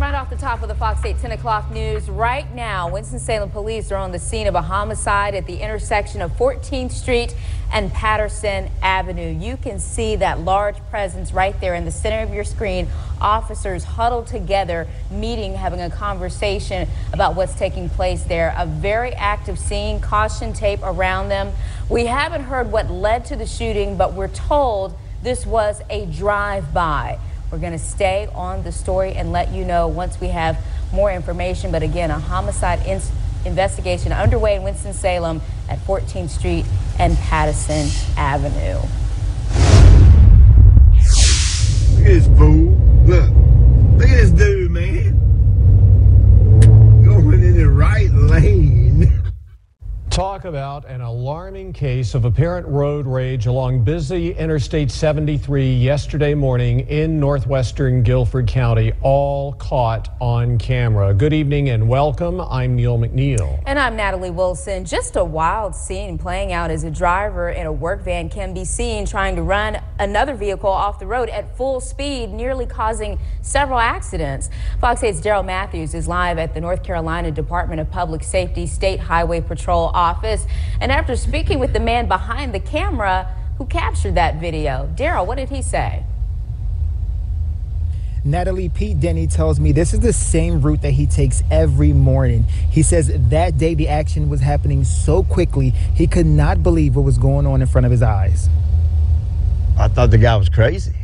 right off the top of the Fox 8 10 o'clock news. Right now, Winston-Salem police are on the scene of a homicide at the intersection of 14th Street and Patterson Avenue. You can see that large presence right there in the center of your screen. Officers huddled together, meeting, having a conversation about what's taking place there. A very active scene, caution tape around them. We haven't heard what led to the shooting, but we're told this was a drive-by. We're going to stay on the story and let you know once we have more information. But again, a homicide in investigation underway in Winston-Salem at 14th Street and Patterson Avenue. Look at this fool. Look. Look at this dude, man. Talk about an alarming case of apparent road rage along busy Interstate 73 yesterday morning in northwestern Guilford County, all caught on camera. Good evening and welcome. I'm Neill McNeill. And I'm Natalie Wilson. Just a wild scene playing out as a driver in a work van can be seen trying to run another vehicle off the road at full speed, nearly causing several accidents. Fox 8's Daryl Matthews is live at the North Carolina Department of Public Safety State Highway Patrol office. And after speaking with the man behind the camera who captured that video, Daryl, what did he say? Natalie Pete Denny tells me this is the same route that he takes every morning. He says that day the action was happening so quickly, he could not believe what was going on in front of his eyes. I thought the guy was crazy.